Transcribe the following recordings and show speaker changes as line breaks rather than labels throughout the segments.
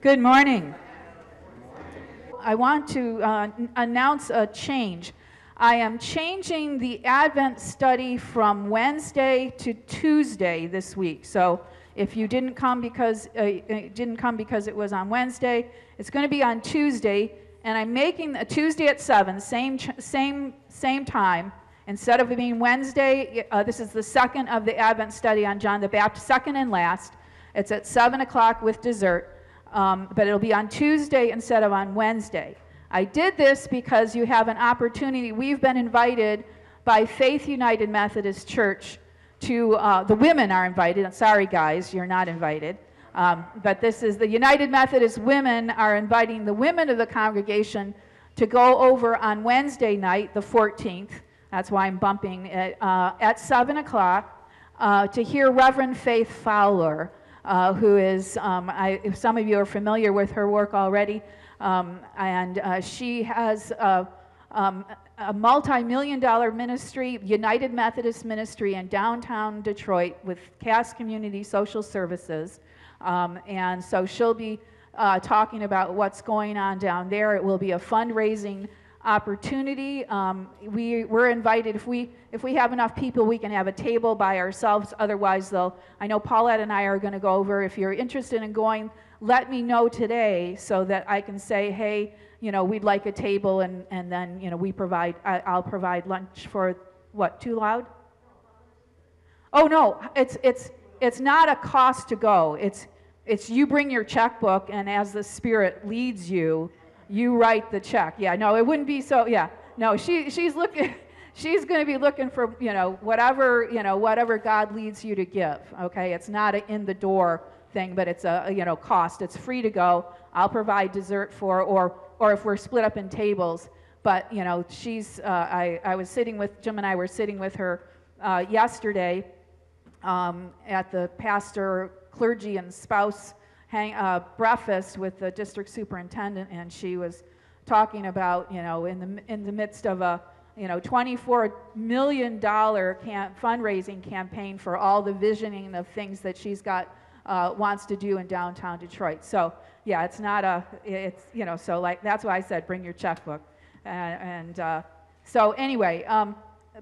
Good morning. I want to uh, announce a change. I am changing the Advent study from Wednesday to Tuesday this week. So if you didn't come because uh, didn't come because it was on Wednesday, it's going to be on Tuesday, and I'm making a Tuesday at seven, same same same time. Instead of it being Wednesday, uh, this is the second of the Advent study on John the Baptist, second and last. It's at 7 o'clock with dessert, um, but it'll be on Tuesday instead of on Wednesday. I did this because you have an opportunity. We've been invited by Faith United Methodist Church to, uh, the women are invited. Sorry, guys, you're not invited. Um, but this is the United Methodist women are inviting the women of the congregation to go over on Wednesday night, the 14th, that's why I'm bumping it, uh, at 7 o'clock uh, to hear Reverend Faith Fowler, uh, who is, um, I, if some of you are familiar with her work already, um, and uh, she has a, um, a multi million dollar ministry, United Methodist Ministry in downtown Detroit with Cass Community Social Services. Um, and so she'll be uh, talking about what's going on down there. It will be a fundraising opportunity. Um, we, we're invited, if we, if we have enough people, we can have a table by ourselves. Otherwise, they'll, I know Paulette and I are going to go over. If you're interested in going, let me know today so that I can say, hey, you know, we'd like a table and, and then, you know, we provide, I, I'll provide lunch for, what, too loud? Oh, no, it's, it's, it's not a cost to go. It's, it's you bring your checkbook and as the Spirit leads you, you write the check. Yeah, no, it wouldn't be so, yeah. No, she, she's looking, she's going to be looking for, you know, whatever, you know, whatever God leads you to give, okay? It's not an in the door thing, but it's a, you know, cost. It's free to go. I'll provide dessert for, or, or if we're split up in tables. But, you know, she's, uh, I, I was sitting with, Jim and I were sitting with her uh, yesterday um, at the pastor, clergy, and spouse hang, uh, breakfast with the district superintendent, and she was talking about, you know, in the, in the midst of a, you know, $24 million fundraising campaign for all the visioning of things that she's got, uh, wants to do in downtown Detroit. So, yeah, it's not a, it's, you know, so like, that's why I said bring your checkbook. And, and uh, so, anyway, um,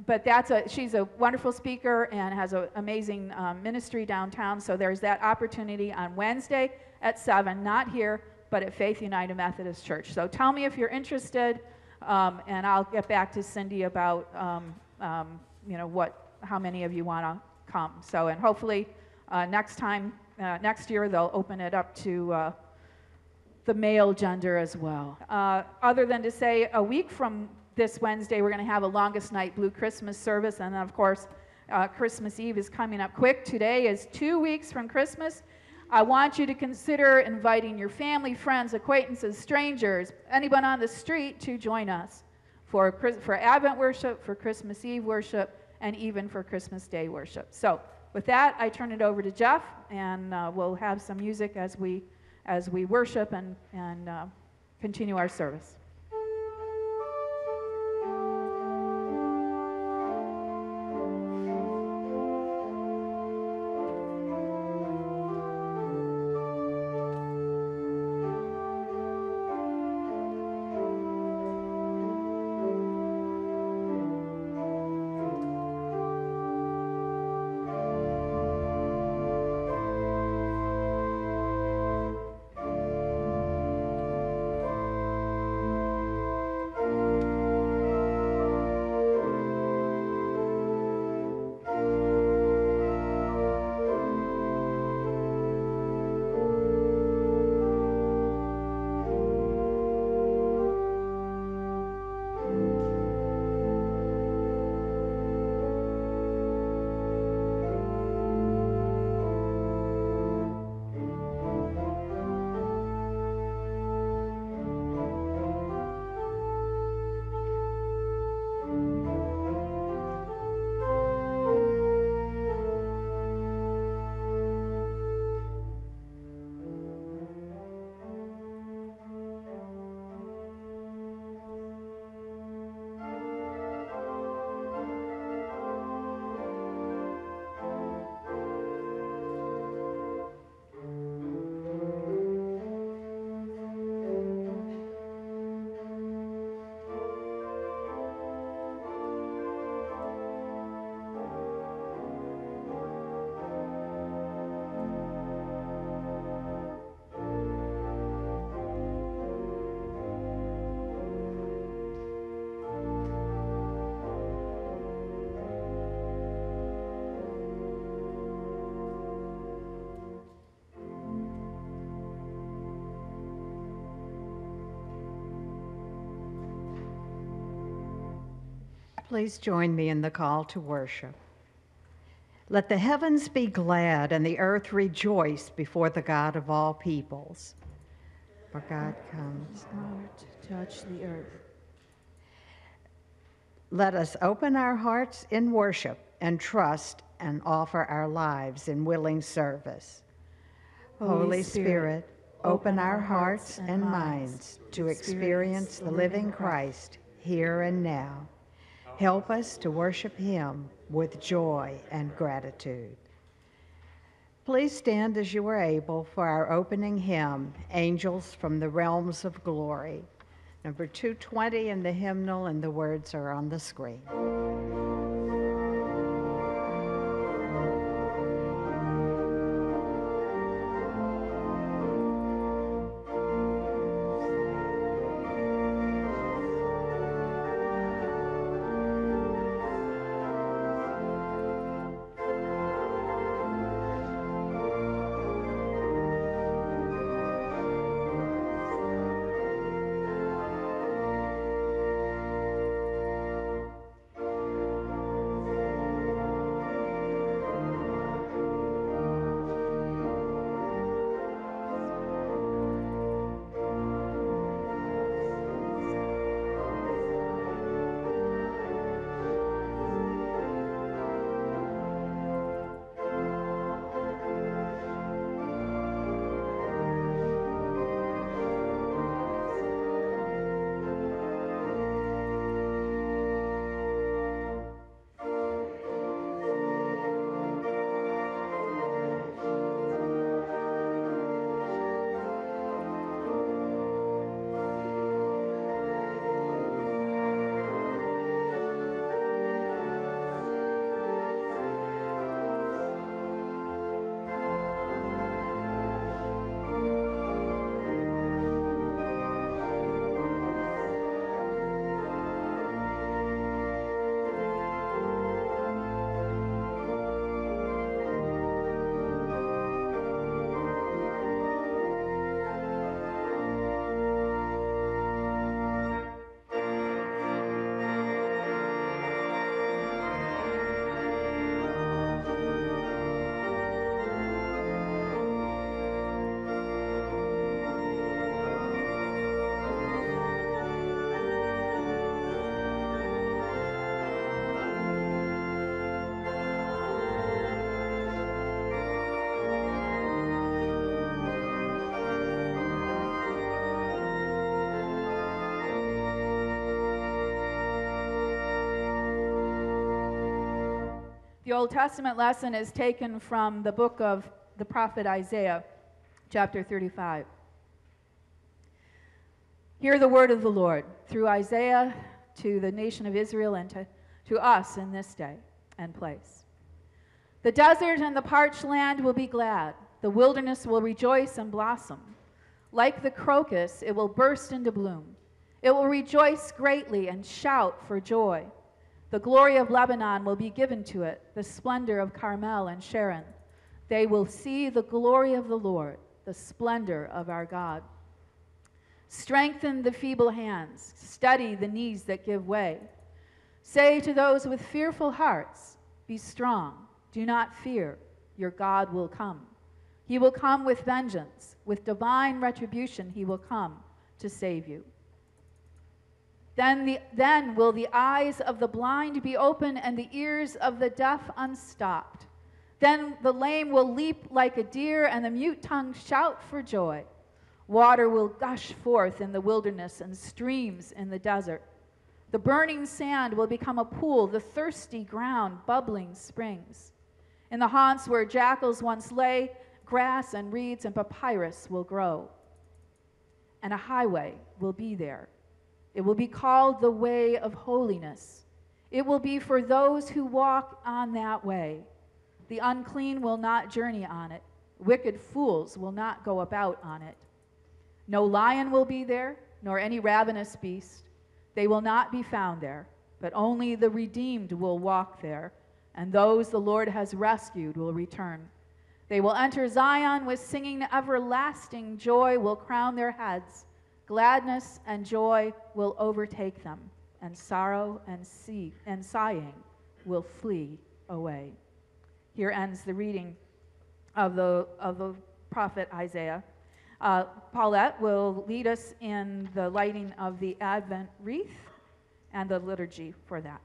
but that's a, she's a wonderful speaker and has an amazing um, ministry downtown. So there's that opportunity on Wednesday at 7, not here, but at Faith United Methodist Church. So tell me if you're interested, um, and I'll get back to Cindy about, um, um you know, what, how many of you want to come. So, and hopefully uh, next time, uh, next year, they'll open it up to uh, the male gender as well. Uh, other than to say, a week from this Wednesday, we're going to have a longest night blue Christmas service. And then, of course, uh, Christmas Eve is coming up quick. Today is two weeks from Christmas. I want you to consider inviting your family, friends, acquaintances, strangers, anyone on the street to join us for, for Advent worship, for Christmas Eve worship, and even for Christmas Day worship. So, with that, I turn it over to Jeff, and uh, we'll have some music as we, as we worship and, and uh, continue our service.
Please join me in the call to worship. Let the heavens be glad and the earth rejoice before the God of all peoples. For God comes
to touch the earth.
Let us open our hearts in worship and trust and offer our lives in willing service. Holy Spirit, open our hearts and minds to experience the living Christ here and now. Help us to worship him with joy and gratitude. Please stand as you are able for our opening hymn, Angels from the Realms of Glory. Number 220 in the hymnal, and the words are on the screen.
The Old Testament lesson is taken from the book of the prophet Isaiah, chapter 35. Hear the word of the Lord through Isaiah to the nation of Israel and to, to us in this day and place. The desert and the parched land will be glad, the wilderness will rejoice and blossom. Like the crocus, it will burst into bloom. It will rejoice greatly and shout for joy. The glory of Lebanon will be given to it, the splendor of Carmel and Sharon. They will see the glory of the Lord, the splendor of our God. Strengthen the feeble hands, steady the knees that give way. Say to those with fearful hearts, Be strong, do not fear, your God will come. He will come with vengeance, with divine retribution, he will come to save you. Then, the, then will the eyes of the blind be open and the ears of the deaf unstopped. Then the lame will leap like a deer and the mute tongue shout for joy. Water will gush forth in the wilderness and streams in the desert. The burning sand will become a pool, the thirsty ground, bubbling springs. In the haunts where jackals once lay, grass and reeds and papyrus will grow. And a highway will be there it will be called the way of holiness. It will be for those who walk on that way. The unclean will not journey on it. Wicked fools will not go about on it. No lion will be there, nor any ravenous beast. They will not be found there, but only the redeemed will walk there, and those the Lord has rescued will return. They will enter Zion with singing, everlasting joy will crown their heads. Gladness and joy will overtake them, and sorrow and, see, and sighing will flee away. Here ends the reading of the, of the prophet Isaiah. Uh, Paulette will lead us in the lighting of the Advent wreath and the liturgy for that.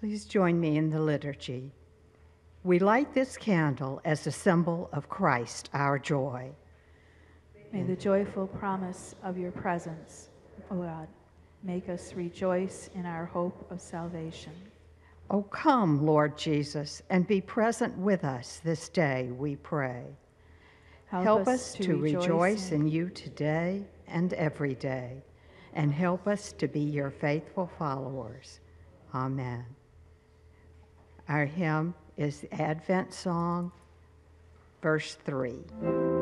Please join me in the liturgy. We light this candle as a symbol of Christ, our joy.
May the joyful promise of your presence, O God, make us rejoice in our hope of salvation.
Oh, come, Lord Jesus, and be present with us this day, we pray. Help, help us, to, to rejoice, rejoice in you today and every day, and help us to be your faithful followers. Amen. Our hymn is the Advent song, verse 3.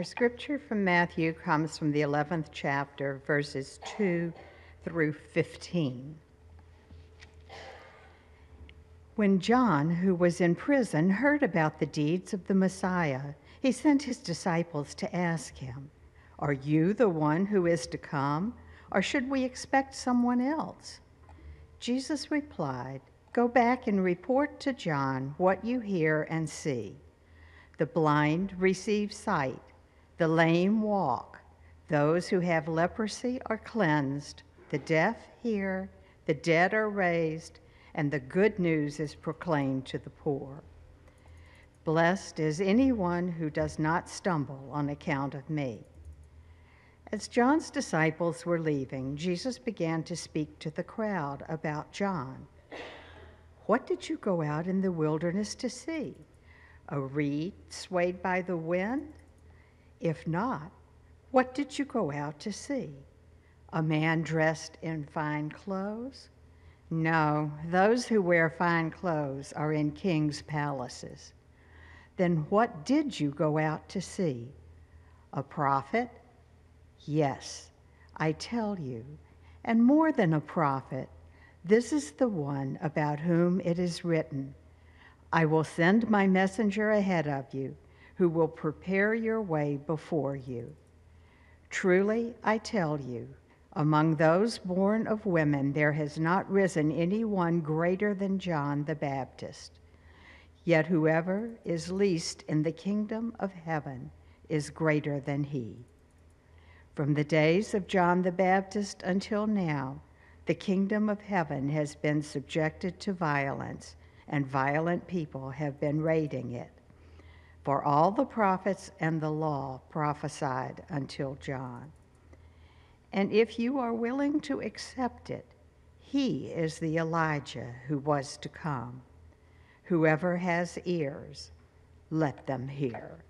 Our scripture from Matthew comes from the 11th chapter, verses 2 through 15. When John, who was in prison, heard about the deeds of the Messiah, he sent his disciples to ask him, Are you the one who is to come, or should we expect someone else? Jesus replied, Go back and report to John what you hear and see. The blind receive sight, the lame walk, those who have leprosy are cleansed, the deaf hear, the dead are raised, and the good news is proclaimed to the poor. Blessed is anyone who does not stumble on account of me. As John's disciples were leaving, Jesus began to speak to the crowd about John. What did you go out in the wilderness to see? A reed swayed by the wind? If not, what did you go out to see? A man dressed in fine clothes? No, those who wear fine clothes are in king's palaces. Then what did you go out to see? A prophet? Yes, I tell you, and more than a prophet this is the one about whom it is written I will send my messenger ahead of you, who will prepare your way before you. Truly, I tell you, among those born of women, there has not risen any one greater than John the Baptist. Yet whoever is least in the kingdom of heaven is greater than he. From the days of John the Baptist until now, the kingdom of heaven has been subjected to violence, and violent people have been raiding it. For all the prophets and the law prophesied until John. And if you are willing to accept it, he is the Elijah who was to come. Whoever has ears, let them hear.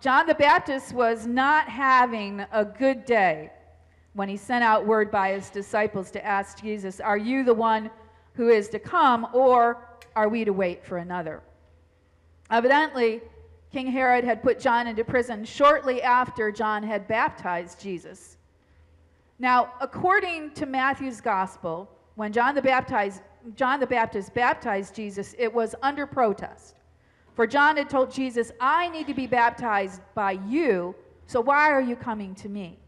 John the Baptist was not having a good day when he sent out word by his disciples to ask Jesus, Are you the one who is to come, or are we to wait for another? Evidently, King Herod had put John into prison shortly after John had baptized Jesus. Now, according to Matthew's gospel, when John the, Baptist, John the Baptist baptized Jesus, it was under protest. For John had told Jesus, I need to be baptized by you, so why are you coming to me?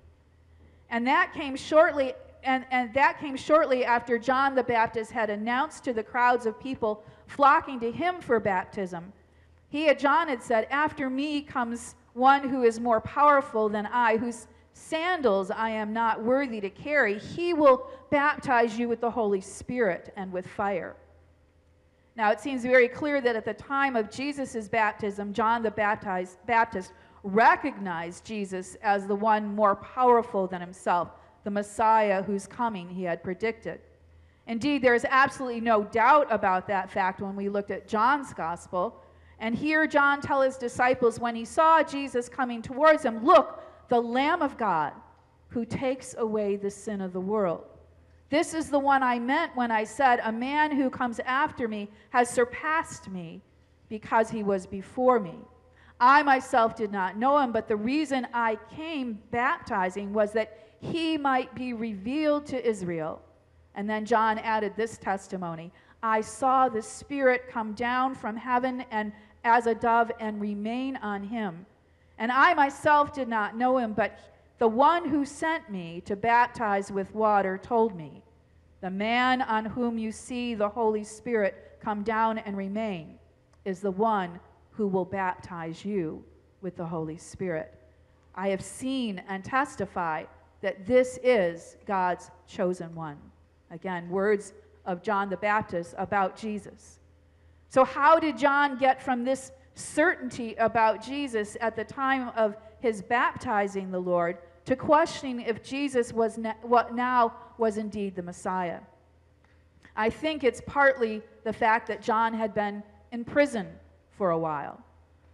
And that came shortly and, and that came shortly after John the Baptist had announced to the crowds of people flocking to him for baptism. He had John had said, After me comes one who is more powerful than I, whose sandals I am not worthy to carry. He will baptize you with the Holy Spirit and with fire. Now, it seems very clear that at the time of Jesus' baptism, John the Baptist, recognized Jesus as the one more powerful than himself, the Messiah whose coming he had predicted. Indeed, there is absolutely no doubt about that fact when we looked at John's gospel. And here, John tells his disciples when he saw Jesus coming towards him, Look, the Lamb of God who takes away the sin of the world. This is the one I meant when I said, A man who comes after me has surpassed me because he was before me. I myself did not know him, but the reason I came baptizing was that he might be revealed to Israel. And then John added this testimony I saw the Spirit come down from heaven and as a dove and remain on him. And I myself did not know him, but the one who sent me to baptize with water told me, The man on whom you see the Holy Spirit come down and remain is the one who will baptize you with the Holy Spirit. I have seen and testify that this is God's chosen one. Again, words of John the Baptist about Jesus. So, how did John get from this certainty about Jesus at the time of his baptizing the Lord to questioning if Jesus was what now was indeed the Messiah. I think it's partly the fact that John had been in prison for a while.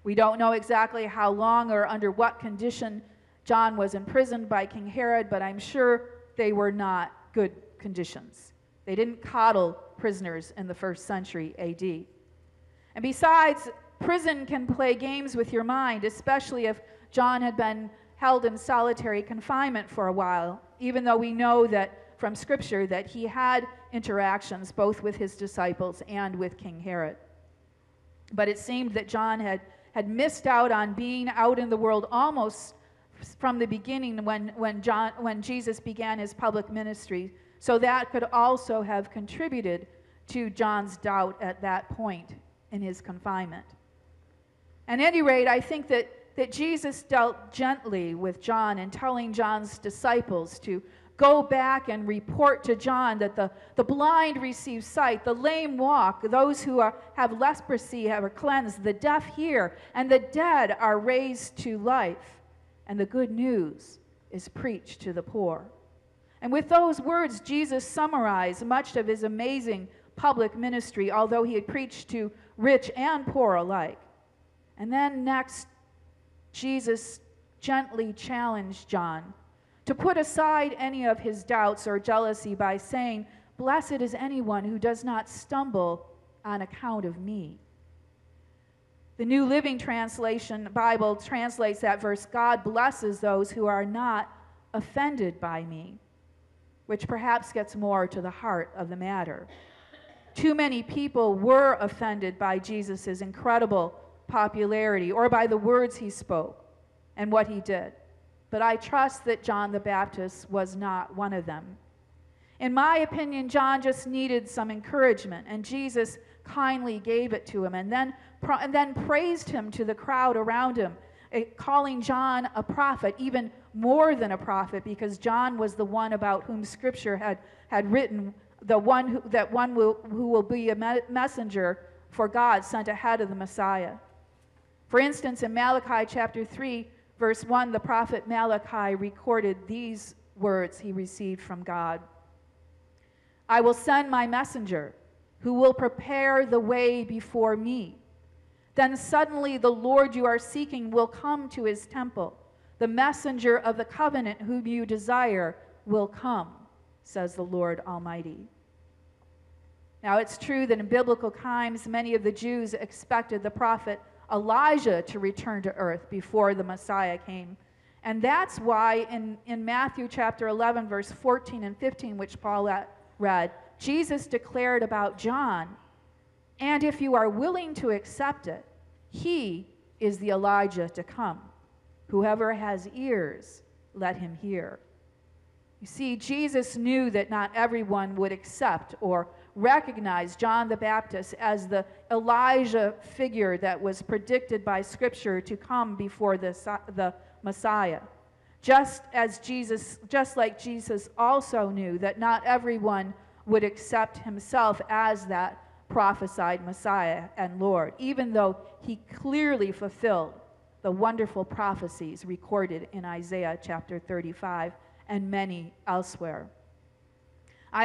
We don't know exactly how long or under what condition John was imprisoned by King Herod, but I'm sure they were not good conditions. They didn't coddle prisoners in the first century AD. And besides, prison can play games with your mind, especially if John had been held in solitary confinement for a while, even though we know that from Scripture that he had interactions both with his disciples and with King Herod. But it seemed that John had, had missed out on being out in the world almost from the beginning when, when, John, when Jesus began his public ministry. So that could also have contributed to John's doubt at that point in his confinement. At any rate, I think that, that Jesus dealt gently with John and telling John's disciples to go back and report to John that the, the blind receive sight, the lame walk, those who are, have leprosy are cleansed, the deaf hear, and the dead are raised to life. And the good news is preached to the poor. And with those words, Jesus summarized much of his amazing public ministry, although he had preached to rich and poor alike. And then next, Jesus gently challenged John to put aside any of his doubts or jealousy by saying, Blessed is anyone who does not stumble on account of me. The New Living Translation Bible translates that verse God blesses those who are not offended by me, which perhaps gets more to the heart of the matter. Too many people were offended by Jesus' incredible popularity or by the words he spoke and what he did. But I trust that John the Baptist was not one of them. In my opinion, John just needed some encouragement, and Jesus kindly gave it to him and then, and then praised him to the crowd around him, eh, calling John a prophet, even more than a prophet, because John was the one about whom Scripture had, had written, the one who, that one will, who will be a messenger for God sent ahead of the Messiah. For instance, in Malachi chapter 3, verse 1, the prophet Malachi recorded these words he received from God I will send my messenger who will prepare the way before me. Then suddenly the Lord you are seeking will come to his temple. The messenger of the covenant whom you desire will come, says the Lord Almighty. Now, it's true that in biblical times, many of the Jews expected the prophet Elijah to return to earth before the Messiah came. And that's why in, in Matthew chapter 11, verse 14 and 15, which Paul read, Jesus declared about John, and if you are willing to accept it, he is the Elijah to come. Whoever has ears, let him hear. You see, Jesus knew that not everyone would accept or recognize John the Baptist as the Elijah figure that was predicted by Scripture to come before the, the Messiah. Just as Jesus, just like Jesus also knew that not everyone would accept himself as that prophesied Messiah and Lord, even though he clearly fulfilled the wonderful prophecies recorded in Isaiah chapter 35 and many elsewhere.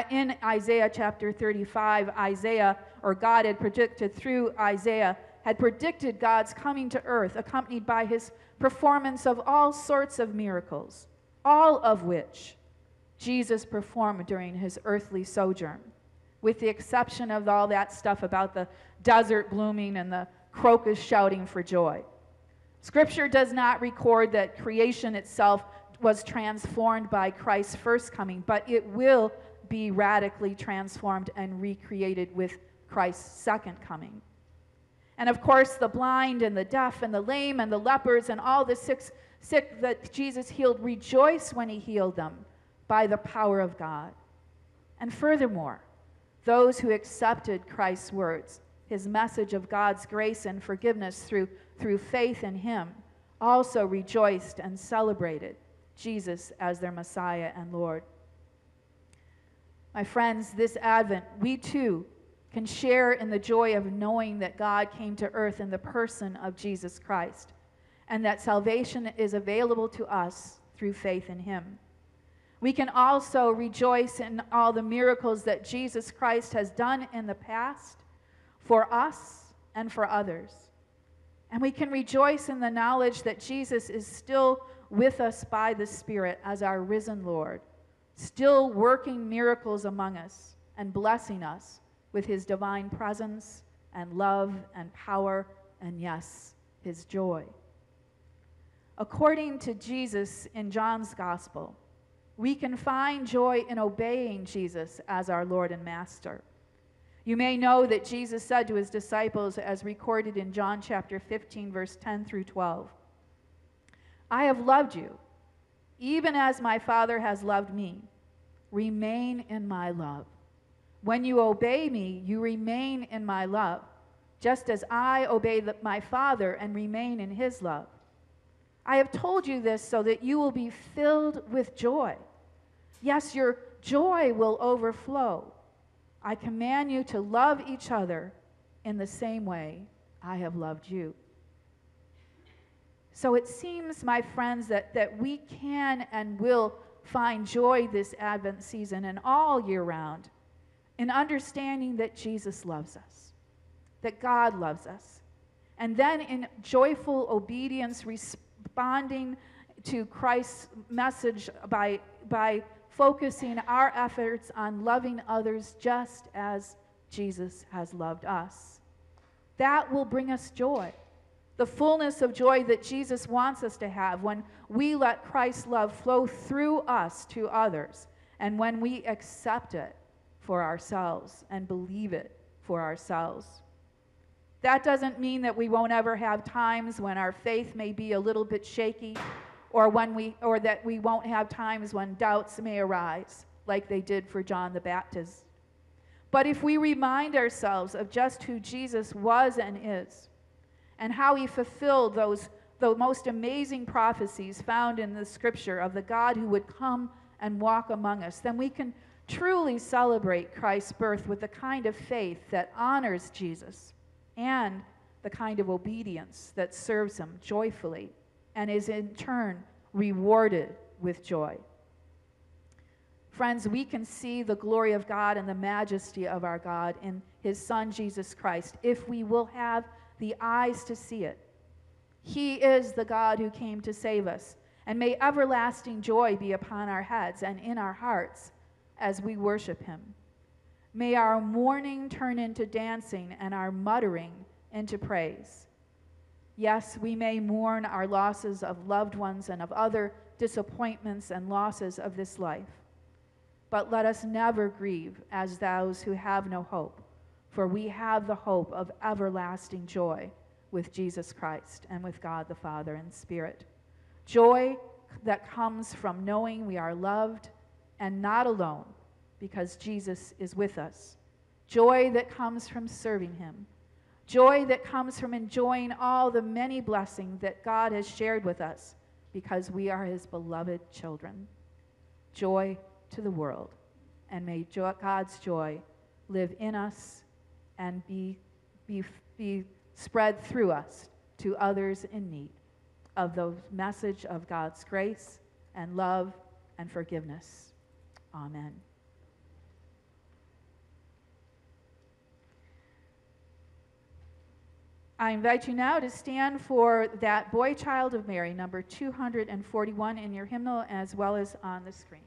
In Isaiah chapter 35, Isaiah, or God had predicted through Isaiah, had predicted God's coming to earth, accompanied by his performance of all sorts of miracles, all of which Jesus performed during his earthly sojourn, with the exception of all that stuff about the desert blooming and the crocus shouting for joy. Scripture does not record that creation itself was transformed by Christ's first coming, but it will be radically transformed and recreated with Christ's second coming. And of course, the blind and the deaf and the lame and the lepers and all the sick, sick that Jesus healed rejoice when he healed them by the power of God. And furthermore, those who accepted Christ's words, his message of God's grace and forgiveness through, through faith in him, also rejoiced and celebrated Jesus as their Messiah and Lord. My friends, this Advent, we too can share in the joy of knowing that God came to earth in the person of Jesus Christ and that salvation is available to us through faith in Him. We can also rejoice in all the miracles that Jesus Christ has done in the past for us and for others. And we can rejoice in the knowledge that Jesus is still with us by the Spirit as our risen Lord, still working miracles among us and blessing us with his divine presence and love and power and, yes, his joy. According to Jesus in John's Gospel, we can find joy in obeying Jesus as our Lord and Master. You may know that Jesus said to his disciples, as recorded in John chapter 15, verse 10 through 12, I have loved you, even as my Father has loved me. Remain in my love. When you obey me, you remain in my love, just as I obey my Father and remain in his love. I have told you this so that you will be filled with joy. Yes, your joy will overflow. I command you to love each other in the same way I have loved you. So it seems, my friends, that, that we can and will find joy this Advent season and all year round in understanding that Jesus loves us, that God loves us, and then in joyful obedience, responding to Christ's message by, by focusing our efforts on loving others just as Jesus has loved us. That will bring us joy the fullness of joy that Jesus wants us to have when we let Christ's love flow through us to others and when we accept it for ourselves and believe it for ourselves. That doesn't mean that we won't ever have times when our faith may be a little bit shaky or when we or that we won't have times when doubts may arise like they did for John the Baptist. But if we remind ourselves of just who Jesus was and is, and how he fulfilled those the most amazing prophecies found in the scripture of the God who would come and walk among us, then we can truly celebrate Christ's birth with the kind of faith that honors Jesus and the kind of obedience that serves him joyfully and is in turn rewarded with joy. Friends, we can see the glory of God and the majesty of our God in his Son, Jesus Christ, if we will have the eyes to see it. He is the God who came to save us. And may everlasting joy be upon our heads and in our hearts as we worship him. May our mourning turn into dancing and our muttering into praise. Yes, we may mourn our losses of loved ones and of other disappointments and losses of this life. But let us never grieve as those who have no hope for we have the hope of everlasting joy with Jesus Christ and with God the Father and Spirit. Joy that comes from knowing we are loved and not alone because Jesus is with us. Joy that comes from serving Him. Joy that comes from enjoying all the many blessings that God has shared with us because we are His beloved children. Joy to the world. And may God's joy live in us and be, be, be spread through us to others in need of the message of God's grace and love and forgiveness. Amen. I invite you now to stand for that Boy Child of Mary, number 241 in your hymnal as well as on the screen.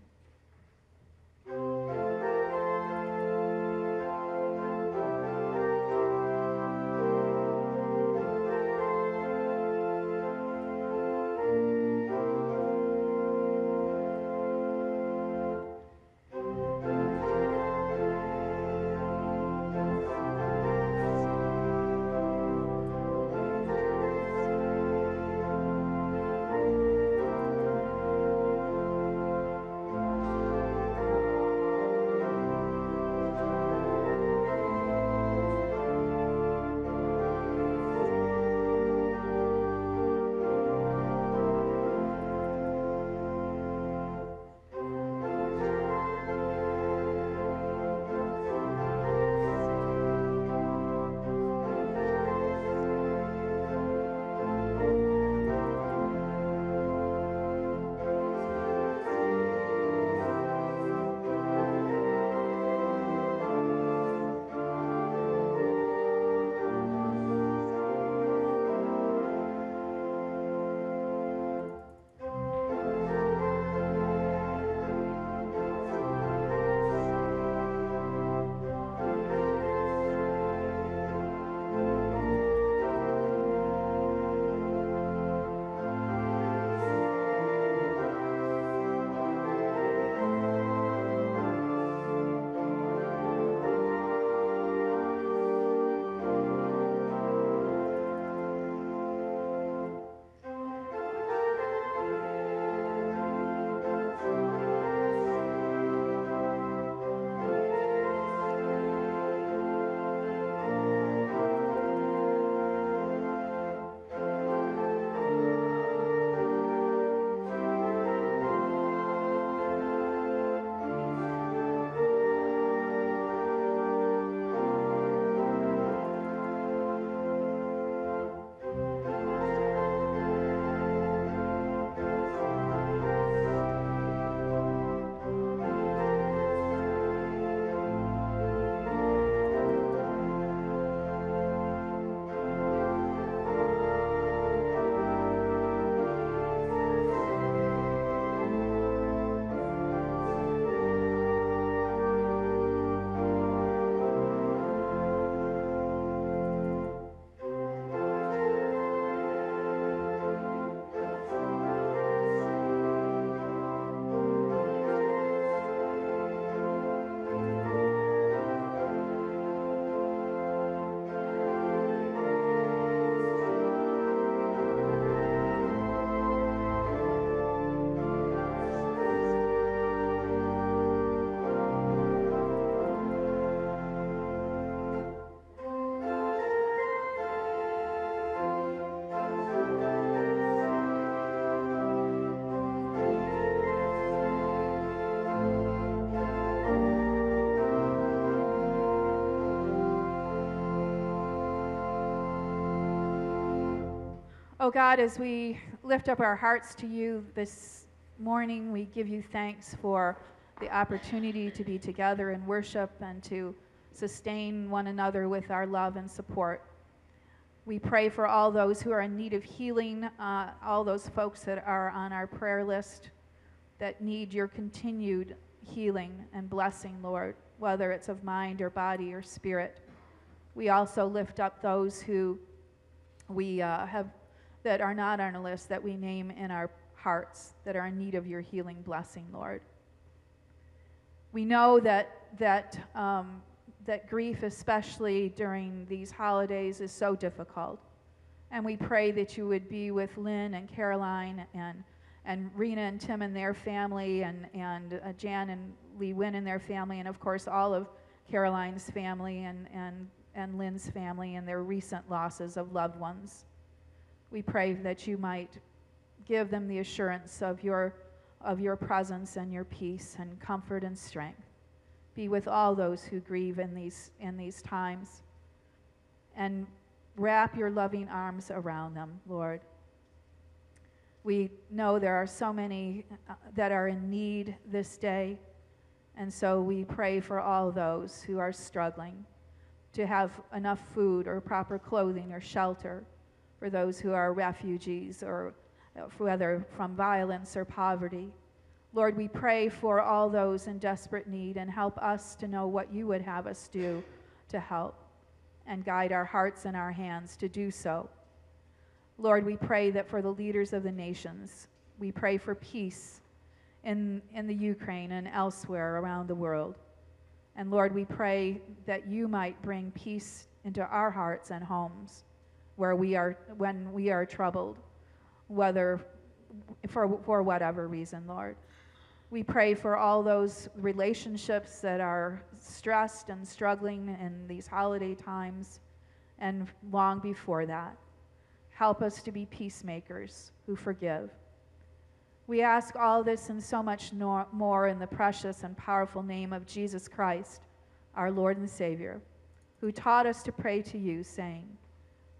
God, as we lift up our hearts to you this morning, we give you thanks for the opportunity to be together in worship and to sustain one another with our love and support. We pray for all those who are in need of healing, uh, all those folks that are on our prayer list that need your continued healing and blessing, Lord, whether it's of mind or body or spirit. We also lift up those who we uh, have that are not on our list that we name in our hearts that are in need of your healing blessing, Lord. We know that that um, that grief, especially during these holidays, is so difficult. And we pray that you would be with Lynn and Caroline and, and Rena and Tim and their family, and, and uh, Jan and Lee Wynn and their family, and of course, all of Caroline's family and, and, and Lynn's family and their recent losses of loved ones. We pray that you might give them the assurance of your, of your presence and your peace and comfort and strength. Be with all those who grieve in these, in these times. And wrap your loving arms around them, Lord. We know there are so many uh, that are in need this day. And so we pray for all those who are struggling to have enough food or proper clothing or shelter, for those who are refugees or uh, whether from violence or poverty. Lord, we pray for all those in desperate need and help us to know what you would have us do to help and guide our hearts and our hands to do so. Lord, we pray that for the leaders of the nations, we pray for peace in, in the Ukraine and elsewhere around the world. And Lord, we pray that you might bring peace into our hearts and homes where we are, when we are troubled, whether for, for whatever reason, Lord. We pray for all those relationships that are stressed and struggling in these holiday times and long before that. Help us to be peacemakers who forgive. We ask all this and so much more in the precious and powerful name of Jesus Christ, our Lord and Savior, who taught us to pray to you, saying,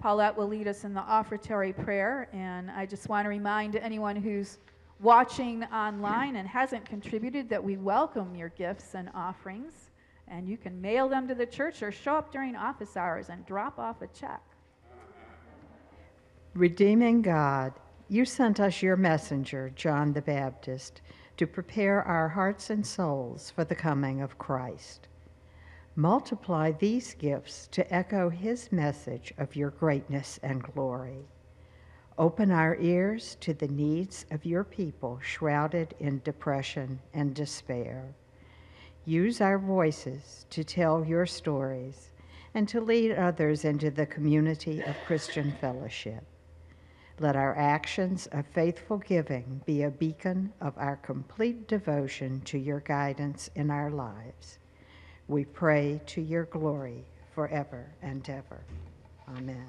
Paulette will lead us in the offertory prayer, and I just want to remind anyone who's watching online and hasn't contributed, that we welcome your gifts and offerings. And you can mail them to the church or show up during office hours and drop off a check.
Redeeming God, you sent us your messenger, John the Baptist, to prepare our hearts and souls for the coming of Christ. Multiply these gifts to echo his message of your greatness and glory. Open our ears to the needs of your people shrouded in depression and despair. Use our voices to tell your stories and to lead others into the community of Christian fellowship. Let our actions of faithful giving be a beacon of our complete devotion to your guidance in our lives. We pray to your glory forever and ever. Amen.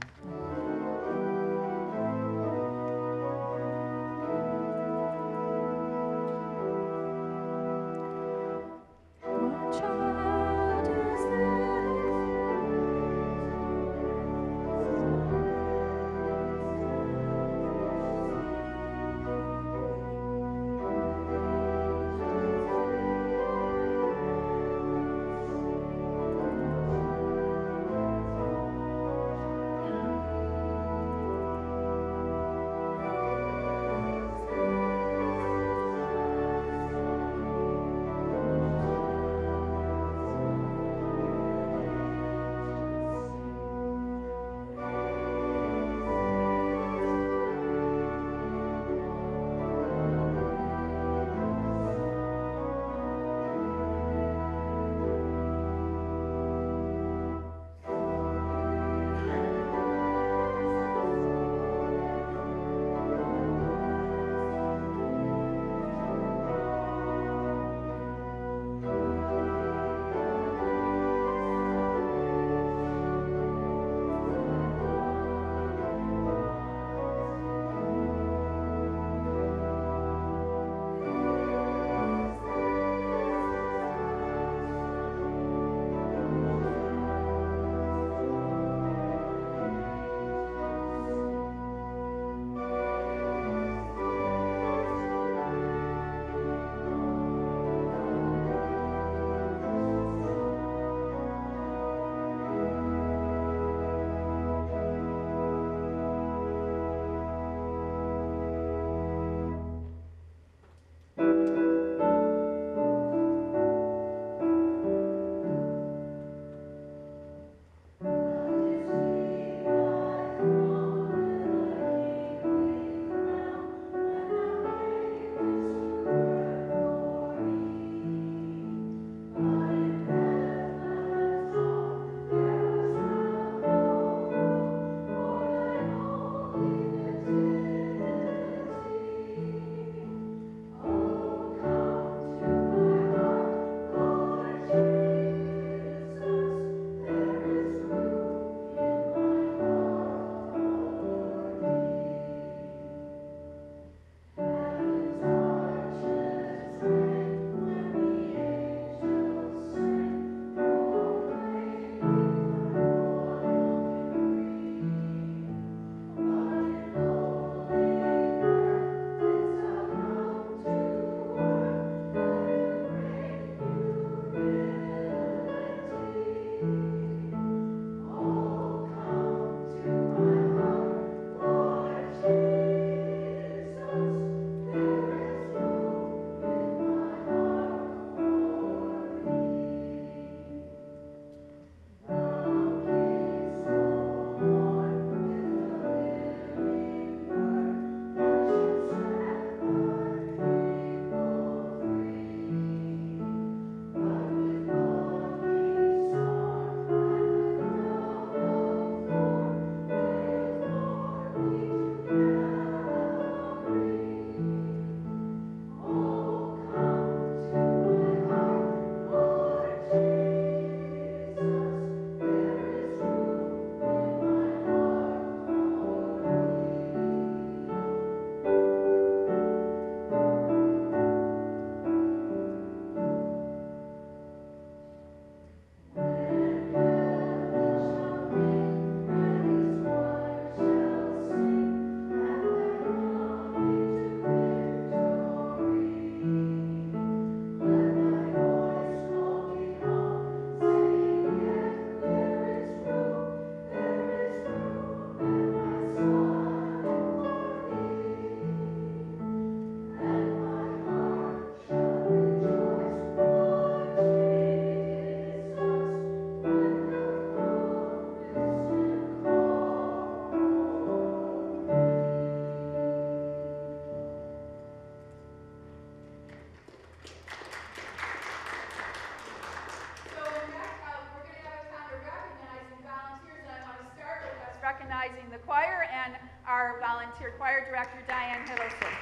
Our volunteer choir director, Diane Hiddleston.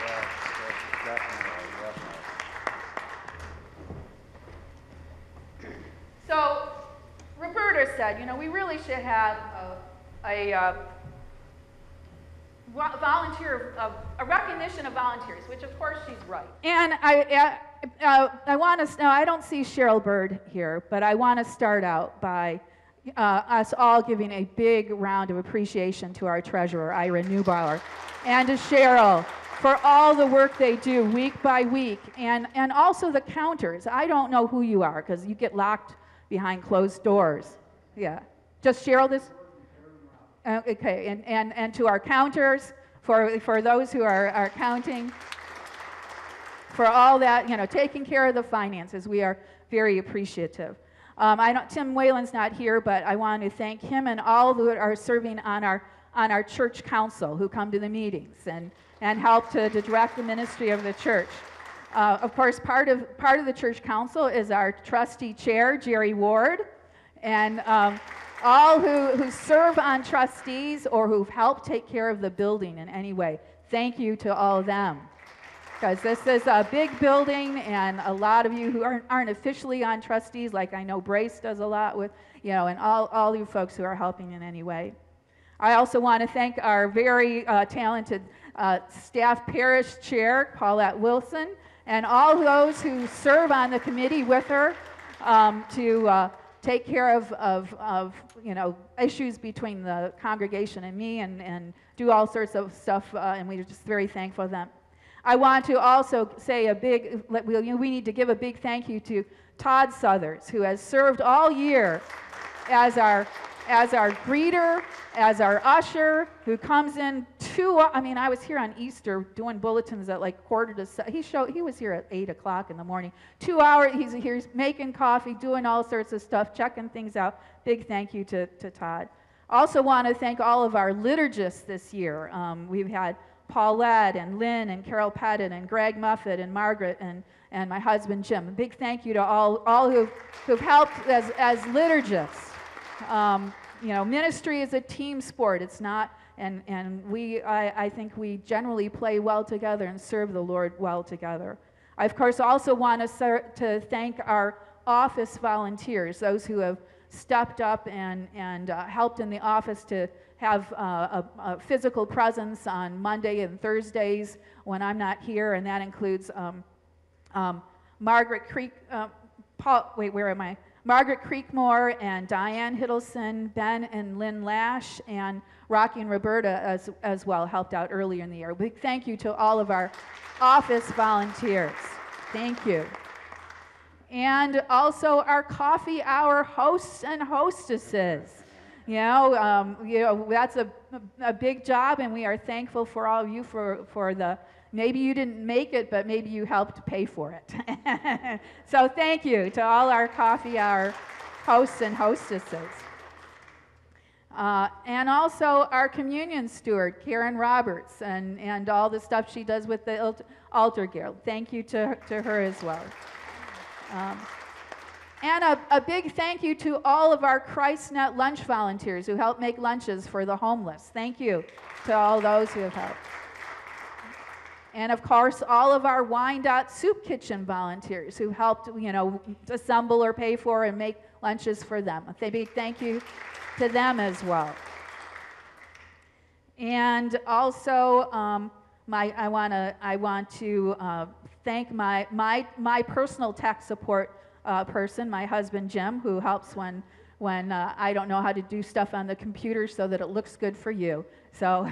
Yes, yes, definitely, definitely.
So Roberta said, you know, we really should have a, a uh, volunteer, of, a recognition of volunteers, which of course she's right. And I, uh, uh, I want to, now I don't see Cheryl Bird here, but I want to start out by uh, us all giving a big round of appreciation to our treasurer, Ira Neubauer, and to Cheryl for all the work they do week by week, and, and also the counters. I don't know who you are because you get locked behind closed doors. Yeah. Just Cheryl this? Uh, okay, and, and, and to our counters, for, for those who are, are counting, for all that, you know, taking care of the finances, we are very appreciative. Um, I don't, Tim Whalen's not here, but I want to thank him and all who are serving on our, on our church council who come to the meetings and, and help to, to direct the ministry of the church. Uh, of course, part of, part of the church council is our trustee chair, Jerry Ward, and um, all who, who serve on trustees or who've helped take care of the building in any way. Thank you to all of them. Because this is a big building, and a lot of you who aren't, aren't officially on trustees, like I know Brace does a lot with, you know, and all, all you folks who are helping in any way. I also want to thank our very uh, talented uh, staff parish chair, Paulette Wilson, and all those who serve on the committee with her um, to uh, take care of, of, of, you know, issues between the congregation and me and, and do all sorts of stuff, uh, and we're just very thankful them. I want to also say a big, we need to give a big thank you to Todd Southers, who has served all year as our as our greeter, as our usher, who comes in two. I mean, I was here on Easter doing bulletins at like quarter to. Se- he showed. He was here at eight o'clock in the morning. Two hours. He's here he's making coffee, doing all sorts of stuff, checking things out. Big thank you to to Todd. Also, want to thank all of our liturgists this year. Um, we've had Paulette and Lynn and Carol Pettit and Greg Muffet and Margaret and and my husband Jim. A big thank you to all all who've who've helped as as liturgists. Um, you know, ministry is a team sport. It's not, and, and we, I, I think we generally play well together and serve the Lord well together. I, of course, also want to, ser- to thank our office volunteers, those who have stepped up and, and uh, helped in the office to have uh, a, a, physical presence on Monday and Thursdays when I'm not here, and that includes um, um, Margaret Creek, uh, Paul, wait, where am I? Margaret Creekmore and Diane Hiddleston, Ben and Lynn Lash, and Rocky and Roberta as, as well helped out earlier in the year. Big thank you to all of our office volunteers. Thank you. And also our coffee hour hosts and hostesses. You know, um, you know that's a, a big job, and we are thankful for all of you for, for the Maybe you didn't make it, but maybe you helped pay for it. so thank you to all our coffee hour hosts and hostesses. Uh, and also our communion steward, Karen Roberts, and, and all the stuff she does with the altar guild. Thank you to, to her as well. Um, and a, a, big thank you to all of our ChristNet lunch volunteers who help make lunches for the homeless. Thank you to all those who have helped. And of course, all of our Wyandotte Soup Kitchen volunteers who helped, you know, assemble or pay for and make lunches for them. A big thank you to them as well. And also, um, my, I, wanna, I want to uh, thank my, my, my personal tech support uh, person, my husband Jim, who helps when, when uh, I don't know how to do stuff on the computer so that it looks good for you. So,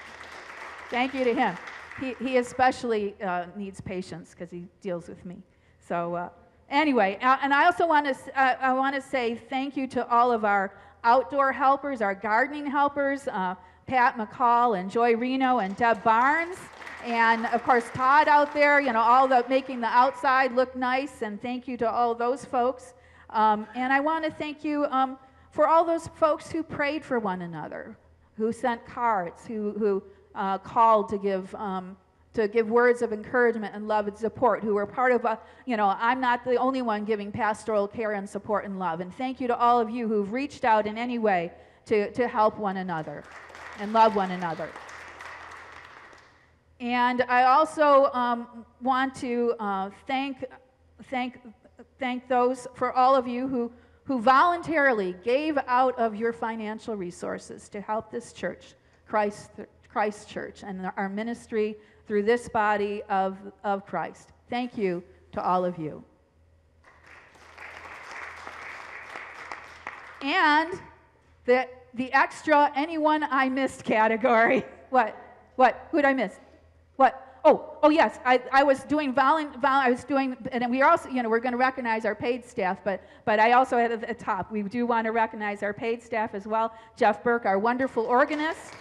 thank you to him he, he especially uh, needs patience because he deals with me. So uh, anyway, uh, and I also want to uh, I want to say thank you to all of our outdoor helpers, our gardening helpers, Pat McCall and Joy Reno and Deb Barnes, and of course Todd out there. You know, all the making the outside look nice, and thank you to all those folks. Um, and I want to thank you um, for all those folks who prayed for one another, who sent cards, who who uh, called to give um, to give words of encouragement and love and support who were part of a you know i'm not the only one giving pastoral care and support and love and thank you to all of you who've reached out in any way to, to help one another and love one another. And I also um, want to uh, thank, thank, thank those for all of you who, who voluntarily gave out of your financial resources to help this church, Christ, Christ Church, and our ministry through this body of, of Christ. Thank you to all of you. And the, the extra anyone I missed category. What? What? Who'd I miss? What? Oh, oh yes, I, I was doing volun, vol, I was doing, and we also, you know, we're going to recognize our paid staff, but, but I also at the top, we do want to recognize our paid staff as well. Jeff Burke, our wonderful organist,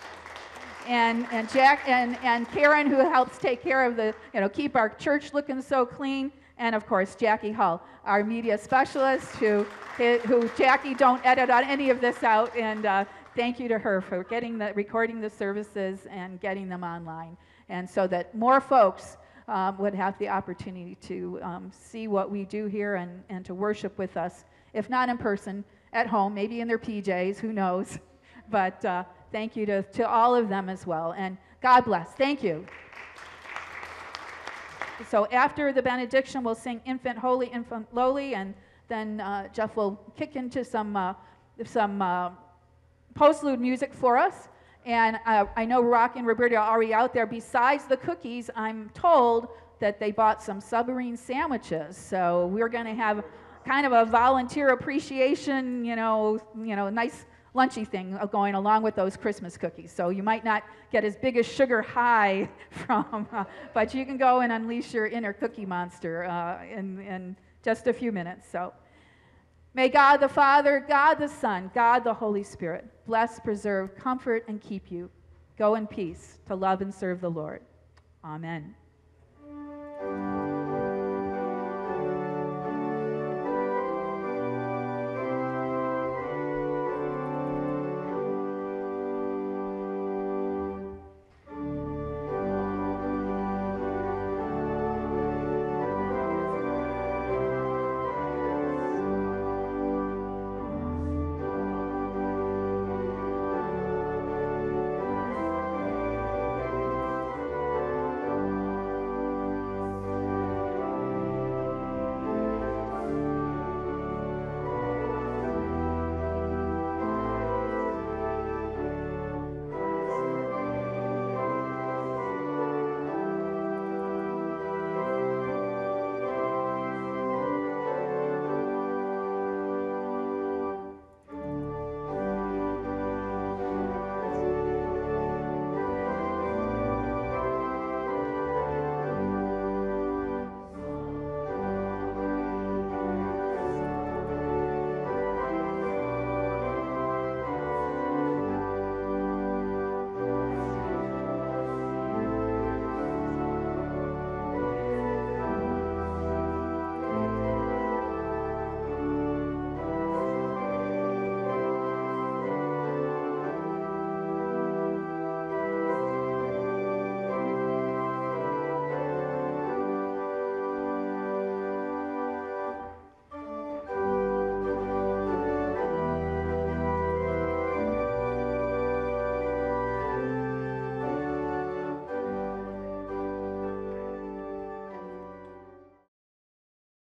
and, and Jack, and, and Karen, who helps take care of the, you know, keep our church looking so clean, and of course, Jackie Hull, our media specialist, who, who Jackie don't edit on any of this out, and uh, thank you to her for getting the, recording the services and getting them online and so that more folks um, would have the opportunity to um, see what we do here and, and to worship with us, if not in person, at home, maybe in their PJs, who knows. But uh, thank you to, to all of them as well. And God bless. Thank you. So after the benediction, we'll sing Infant Holy, Infant Lowly, and then uh, Jeff will kick into some, uh, some uh, postlude music for us. And uh, I know Rock and Roberta are already out there. Besides the cookies, I'm told that they bought some submarine sandwiches. So we're going to have kind of a volunteer appreciation, you know, you know, nice lunchy thing going along with those Christmas cookies. So you might not get as big a sugar high from, uh, but you can go and unleash your inner cookie monster uh, in, in just a few minutes. So. May God the Father, God the Son, God the Holy Spirit bless, preserve, comfort, and keep you. Go in peace to love and serve the Lord. Amen.